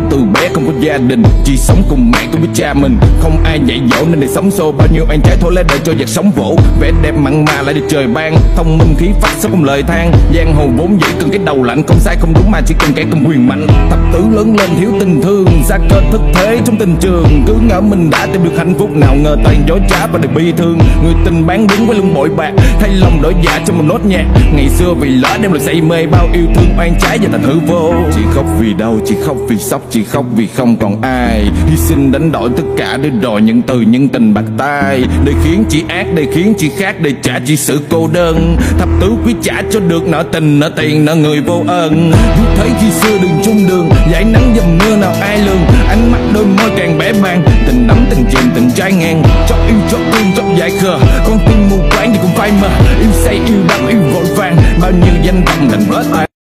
tử từ bé không có gia đình Chỉ sống cùng mẹ tôi với cha mình. Không ai dạy dỗ nên để sống xô Bao nhiêu anh trai thôi lấy đời cho giặc sống vỗ. Vẻ đẹp mặn mà lại được trời ban Thông minh khí phát sống cùng lời than. Giang hồ vốn dĩ cần cái đầu lạnh Không sai không đúng mà chỉ cần kẻ cầm quyền mạnh. Thập tử lớn lên thiếu tình thương Xa cơ thức thế trong tình trường. Cứ ngỡ mình đã tìm được hạnh phúc Nào ngờ tay dối trá và được bi thương. Người tình bán đứng với lưng bội bạc Thay lòng đổi dạ cho một nốt nhạc. Ngày xưa vì lỡ đem được say mê Bao yêu thương oan trái và thành hư vô. Chỉ khóc vì đau, chỉ khóc vì sốc chỉ khóc vì không còn ai. Hy sinh đánh đổi tất cả để đòi những từ những tình bạc tay Để khiến chị ác, để khiến chị khác Để trả chị sự cô đơn. Thập tứ quý trả cho được nợ tình, nợ tiền, nợ người vô ơn Vui thấy khi xưa đường chung đường Giải nắng dầm mưa nào ai lường. Ánh mắt đôi môi càng bẽ bàng Tình nắm tình chìm tình trái ngang. Cho yêu cho thương cho dại khờ. Con tim mù quáng thì cũng phai mờ. Yêu say yêu đắm yêu vội vàng. Bao nhiêu danh vọng đành vỡ tan